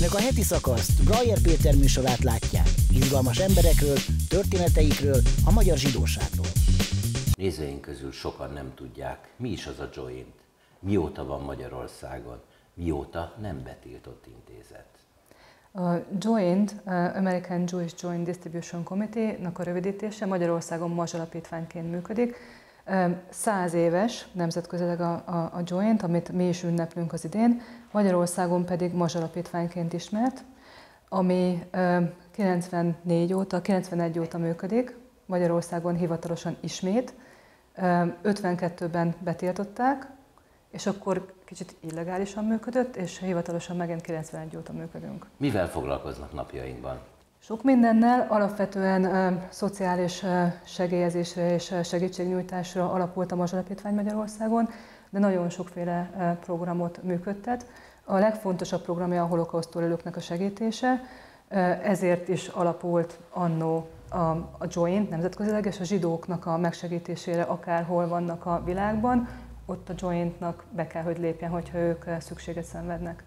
Önök a heti szakaszt Brajer Péter műsorát látják. Izgalmas emberekről, történeteikről, a magyar zsidóságról. Nézőink közül sokan nem tudják, mi is az a Joint, mióta van Magyarországon, mióta nem betiltott intézet. A Joint, American Jewish Joint Distribution Committee-nak a rövidítése Magyarországon alapítványként működik. Száz éves nemzetközileg a, a, a Joint, amit mi is ünneplünk az idén, Magyarországon pedig MAZS alapítványként ismert, ami 94 óta, 91 óta működik, Magyarországon hivatalosan ismét. 52-ben betiltották, és akkor kicsit illegálisan működött, és hivatalosan megint 91 óta működünk. Mivel foglalkoznak napjainkban? Sok mindennel, alapvetően ö, szociális ö, segélyezésre és ö, segítségnyújtásra alapult a Mazs Alapítvány Magyarországon, de nagyon sokféle ö, programot működtet. A legfontosabb programja a holokausztól élőknek a segítése, ö, ezért is alapult annó a, a Joint nemzetközileg, és a zsidóknak a megsegítésére akárhol vannak a világban, ott a Jointnak be kell, hogy lépjen, hogyha ők szükséget szenvednek.